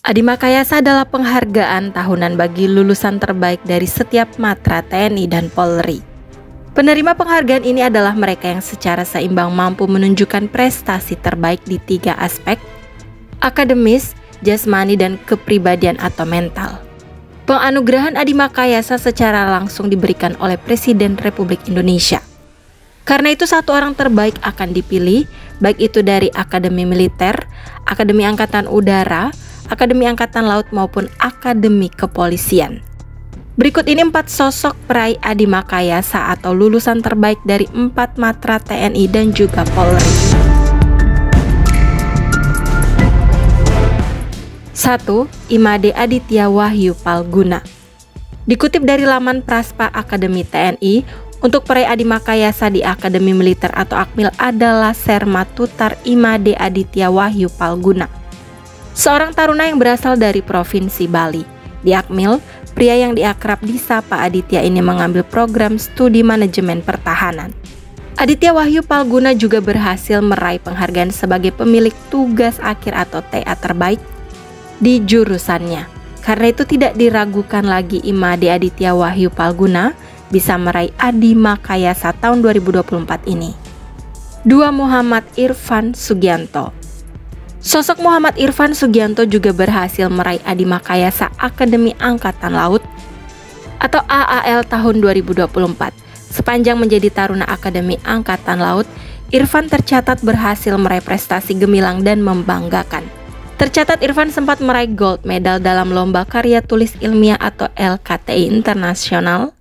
Adi Makayasa adalah penghargaan tahunan bagi lulusan terbaik dari setiap matra TNI dan Polri. Penerima penghargaan ini adalah mereka yang secara seimbang mampu menunjukkan prestasi terbaik di tiga aspek, akademis, jasmani, dan kepribadian atau mental. Penganugerahan Adi Makayasa secara langsung diberikan oleh Presiden Republik Indonesia. Karena itu satu orang terbaik akan dipilih, baik itu dari Akademi Militer, Akademi Angkatan Udara, Akademi Angkatan Laut maupun Akademi Kepolisian. Berikut ini empat sosok peraih Adi Makayasa atau lulusan terbaik dari empat matra TNI dan juga Polri. 1. Imade Aditya Wahyu Palguna Dikutip dari laman Praspa Akademi TNI, untuk peraih Adi Makayasa di Akademi Militer atau Akmil adalah Serma Tutar Imade Aditya Wahyu Palguna. Seorang taruna yang berasal dari Provinsi Bali. Di Akmil, pria yang diakrab disapa Aditya ini mengambil program studi manajemen pertahanan. Aditya Wahyu Palguna juga berhasil meraih penghargaan sebagai pemilik tugas akhir atau TA terbaik di jurusannya. Karena itu tidak diragukan lagi Imade Aditya Wahyu Palguna bisa meraih Adi Makayasa tahun 2024 ini. 2. Muhammad Irfan Sugianto Sosok Muhammad Irfan Sugianto juga berhasil meraih Adi Makayasa Akademi Angkatan Laut atau AAL tahun 2024. Sepanjang menjadi Taruna Akademi Angkatan Laut, Irfan tercatat berhasil meraih prestasi gemilang dan membanggakan. Tercatat Irfan sempat meraih gold medal dalam lomba karya tulis ilmiah atau LKTI Internasional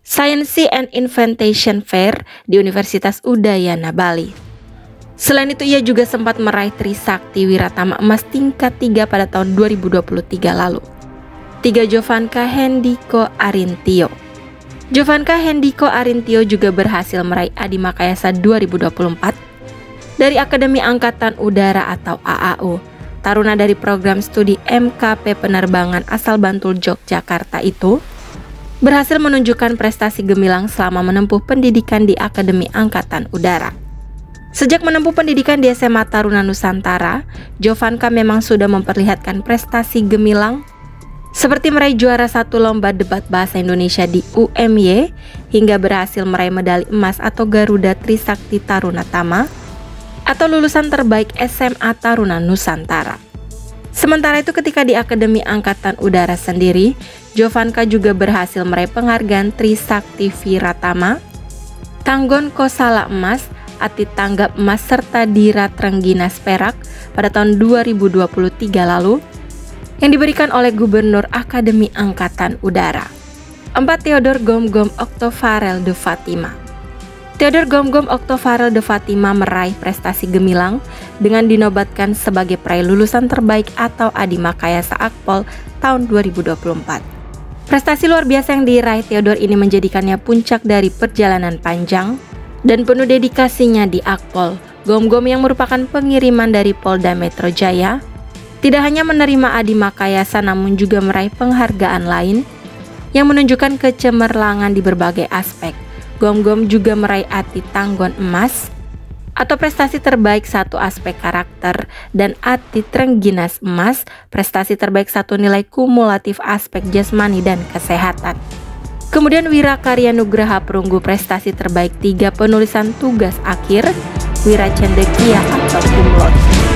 Science and Inventation Fair di Universitas Udayana, Bali. Selain itu ia juga sempat meraih Trisakti Wiratama emas tingkat 3 pada tahun 2023 lalu. 3. Jovanka Hendiko Arintio Jovanka Hendiko Arintio juga berhasil meraih Adi Makayasa 2024 dari Akademi Angkatan Udara atau AAU. Taruna dari program studi MKP Penerbangan asal Bantul Yogyakarta itu berhasil menunjukkan prestasi gemilang selama menempuh pendidikan di Akademi Angkatan Udara. Sejak menempuh pendidikan di SMA Taruna Nusantara, Jovanka memang sudah memperlihatkan prestasi gemilang seperti meraih juara satu lomba debat bahasa Indonesia di UMY hingga berhasil meraih medali emas atau Garuda Trisakti Taruna Tama atau lulusan terbaik SMA Taruna Nusantara. Sementara itu ketika di Akademi Angkatan Udara sendiri, Jovanka juga berhasil meraih penghargaan Trisakti Viratama, Tanggon Kosala Emas, Ati Tanggap Emas serta Dira Trengginas Perak pada tahun 2023 lalu yang diberikan oleh Gubernur Akademi Angkatan Udara. 4. Theodor Gom-Gom Oktovarel de Fatima Theodor Gom-Gom Oktovarel de Fatima meraih prestasi gemilang dengan dinobatkan sebagai peraih lulusan terbaik atau Adi Makayasa Akpol tahun 2024. Prestasi luar biasa yang diraih Theodore ini menjadikannya puncak dari perjalanan panjang dan penuh dedikasinya di Akpol, Gom-Gom yang merupakan pengiriman dari Polda Metro Jaya, tidak hanya menerima Adi Makayasa namun juga meraih penghargaan lain yang menunjukkan kecemerlangan di berbagai aspek. Gom-Gom juga meraih Ati Tanggon Emas, atau prestasi terbaik satu aspek karakter dan Ati Trengginas emas, prestasi terbaik satu nilai kumulatif aspek jasmani dan kesehatan. Kemudian Wira Wirakarya Nugraha perunggu prestasi terbaik tiga penulisan tugas akhir Wira Cendekia atau Kumlot.